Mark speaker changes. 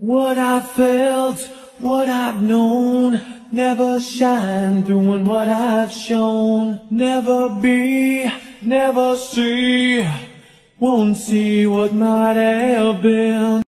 Speaker 1: What I've felt, what I've known, never shine through in what I've shown. Never be, never see, won't see what might have been.